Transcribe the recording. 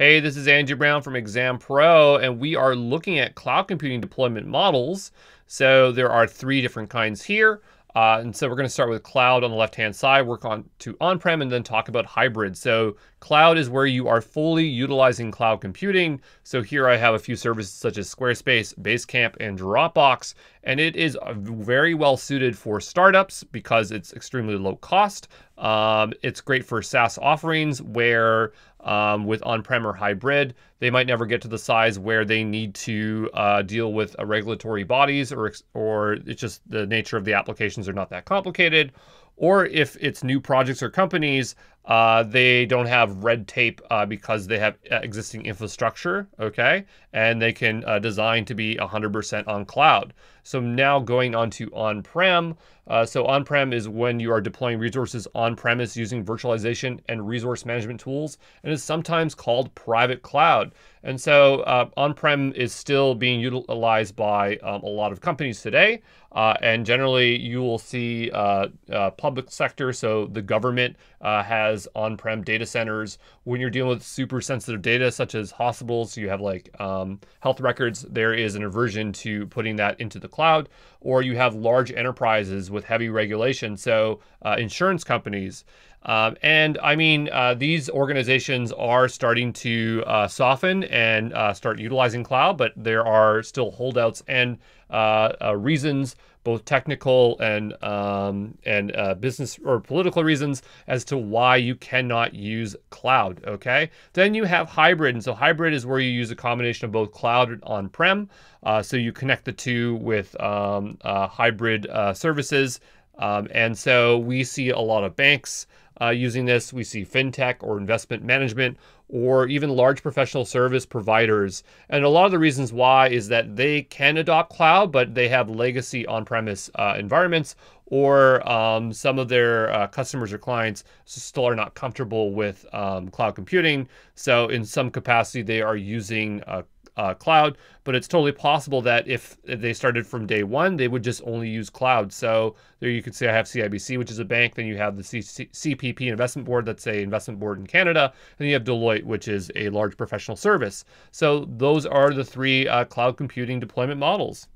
Hey, this is Andrew Brown from ExamPro, and we are looking at cloud computing deployment models. So there are three different kinds here. Uh, and so we're going to start with cloud on the left-hand side, work on to on-prem, and then talk about hybrid. So cloud is where you are fully utilizing cloud computing. So here I have a few services such as Squarespace, Basecamp, and Dropbox, and it is very well suited for startups because it's extremely low cost. Um, it's great for SaaS offerings where um, with on-prem or hybrid, they might never get to the size where they need to uh, deal with regulatory bodies or, or it's just the nature of the applications are not that complicated or if it's new projects or companies, uh, they don't have red tape uh, because they have uh, existing infrastructure, okay? And they can uh, design to be 100% on cloud. So now going on to on-prem. Uh, so on-prem is when you are deploying resources on-premise using virtualization and resource management tools, and is sometimes called private cloud. And so uh, on-prem is still being utilized by um, a lot of companies today. And generally, you will see public sector, so the government uh, has on-prem data centers. When you're dealing with super sensitive data, such as hospitals, you have like um, health records, there is an aversion to putting that into the cloud. Or you have large enterprises with heavy regulation, so uh, insurance companies. Um, and I mean, uh, these organizations are starting to uh, soften and uh, start utilizing cloud, but there are still holdouts and uh, uh, reasons, both technical and um, and uh, business or political reasons, as to why you cannot use cloud. Okay. Then you have hybrid, and so hybrid is where you use a combination of both cloud and on-prem. so you connect the two with um, hybrid services. Um, and so we see a lot of banks uh, using this. We see fintech or investment management or even large professional service providers. And a lot of the reasons why is that they can adopt cloud, but they have legacy on premise uh, environments, or um, some of their uh, customers or clients still are not comfortable with um, cloud computing. So, in some capacity, they are using uh, cloud, but it's totally possible that if they started from day one, they would just only use cloud. So there you can see I have CIBC, which is a bank. Then you have the CPP Investment Board, that's a investment board in Canada. And you have Deloitte, which is a large professional service. So those are the three uh, cloud computing deployment models.